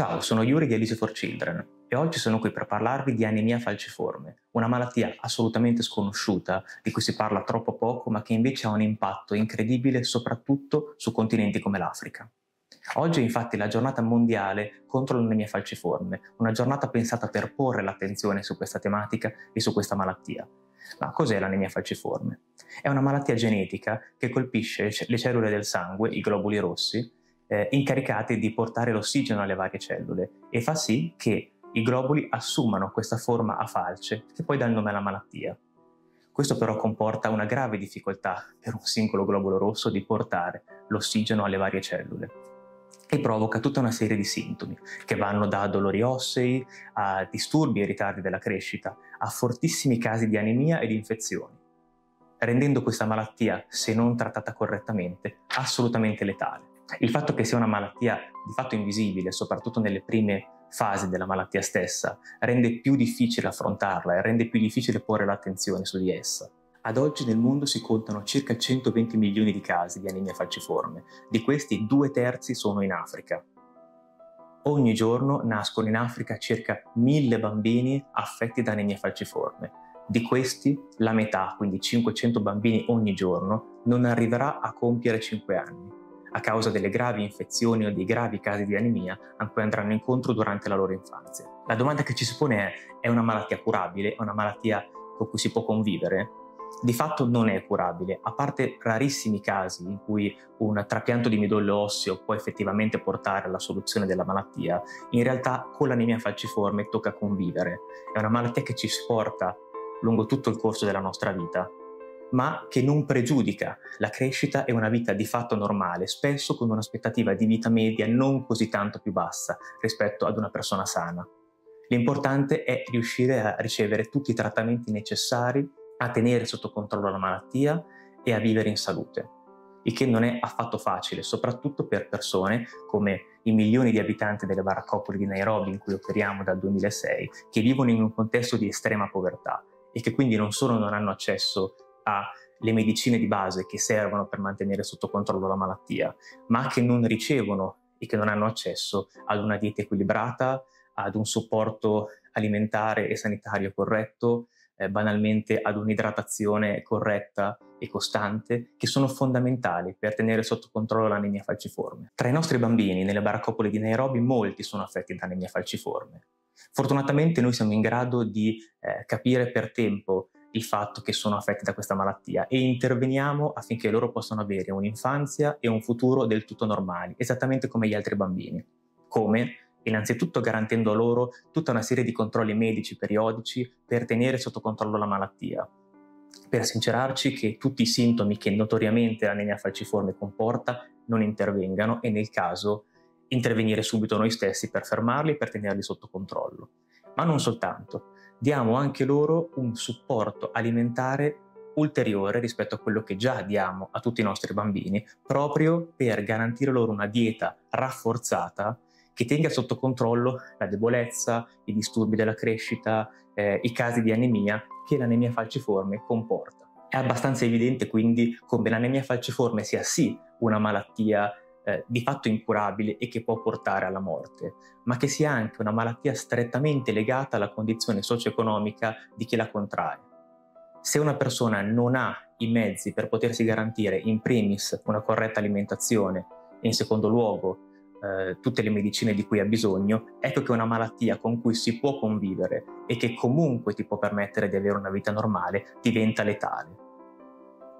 Ciao, sono Yuri di Elise for Children e oggi sono qui per parlarvi di anemia falciforme, una malattia assolutamente sconosciuta di cui si parla troppo poco ma che invece ha un impatto incredibile soprattutto su continenti come l'Africa. Oggi è infatti la giornata mondiale contro l'anemia falciforme, una giornata pensata per porre l'attenzione su questa tematica e su questa malattia. Ma cos'è l'anemia falciforme? È una malattia genetica che colpisce le cellule del sangue, i globuli rossi, eh, incaricati di portare l'ossigeno alle varie cellule e fa sì che i globuli assumano questa forma a falce che poi dà il nome alla malattia. Questo però comporta una grave difficoltà per un singolo globulo rosso di portare l'ossigeno alle varie cellule e provoca tutta una serie di sintomi che vanno da dolori ossei a disturbi e ritardi della crescita a fortissimi casi di anemia e di infezioni, rendendo questa malattia, se non trattata correttamente, assolutamente letale. Il fatto che sia una malattia di fatto invisibile, soprattutto nelle prime fasi della malattia stessa, rende più difficile affrontarla e rende più difficile porre l'attenzione su di essa. Ad oggi nel mondo si contano circa 120 milioni di casi di anemia falciforme, di questi due terzi sono in Africa. Ogni giorno nascono in Africa circa 1000 bambini affetti da anemia falciforme. Di questi la metà, quindi 500 bambini ogni giorno, non arriverà a compiere 5 anni a causa delle gravi infezioni o dei gravi casi di anemia a cui andranno incontro durante la loro infanzia. La domanda che ci si pone è, è una malattia curabile? È una malattia con cui si può convivere? Di fatto non è curabile, a parte rarissimi casi in cui un trapianto di midollo osseo può effettivamente portare alla soluzione della malattia, in realtà con l'anemia falciforme tocca convivere. È una malattia che ci sporta lungo tutto il corso della nostra vita ma che non pregiudica la crescita e una vita di fatto normale, spesso con un'aspettativa di vita media non così tanto più bassa rispetto ad una persona sana. L'importante è riuscire a ricevere tutti i trattamenti necessari a tenere sotto controllo la malattia e a vivere in salute, il che non è affatto facile, soprattutto per persone come i milioni di abitanti delle baraccopoli di Nairobi in cui operiamo dal 2006, che vivono in un contesto di estrema povertà e che quindi non solo non hanno accesso alle medicine di base che servono per mantenere sotto controllo la malattia, ma che non ricevono e che non hanno accesso ad una dieta equilibrata, ad un supporto alimentare e sanitario corretto, eh, banalmente ad un'idratazione corretta e costante, che sono fondamentali per tenere sotto controllo l'anemia falciforme. Tra i nostri bambini nelle baraccopole di Nairobi molti sono affetti da anemia falciforme. Fortunatamente noi siamo in grado di eh, capire per tempo il fatto che sono affetti da questa malattia e interveniamo affinché loro possano avere un'infanzia e un futuro del tutto normali, esattamente come gli altri bambini. Come? Innanzitutto garantendo loro tutta una serie di controlli medici periodici per tenere sotto controllo la malattia, per sincerarci che tutti i sintomi che notoriamente l'anemia falciforme comporta non intervengano e nel caso intervenire subito noi stessi per fermarli e per tenerli sotto controllo. Ma non soltanto diamo anche loro un supporto alimentare ulteriore rispetto a quello che già diamo a tutti i nostri bambini, proprio per garantire loro una dieta rafforzata che tenga sotto controllo la debolezza, i disturbi della crescita, eh, i casi di anemia che l'anemia falciforme comporta. È abbastanza evidente quindi come l'anemia falciforme sia sì una malattia eh, di fatto incurabile e che può portare alla morte, ma che sia anche una malattia strettamente legata alla condizione socio-economica di chi la contrae. Se una persona non ha i mezzi per potersi garantire in primis una corretta alimentazione e in secondo luogo eh, tutte le medicine di cui ha bisogno, ecco che una malattia con cui si può convivere e che comunque ti può permettere di avere una vita normale diventa letale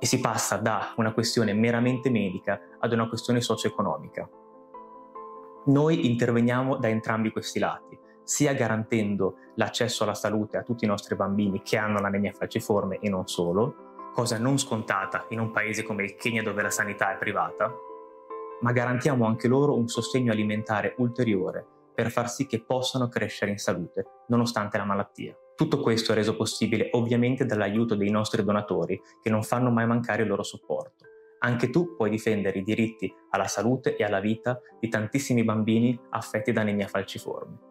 e si passa da una questione meramente medica ad una questione socio-economica. Noi interveniamo da entrambi questi lati, sia garantendo l'accesso alla salute a tutti i nostri bambini che hanno l'anemia falciforme e non solo, cosa non scontata in un paese come il Kenya dove la sanità è privata, ma garantiamo anche loro un sostegno alimentare ulteriore per far sì che possano crescere in salute, nonostante la malattia. Tutto questo è reso possibile ovviamente dall'aiuto dei nostri donatori che non fanno mai mancare il loro supporto. Anche tu puoi difendere i diritti alla salute e alla vita di tantissimi bambini affetti da anemia falciforme.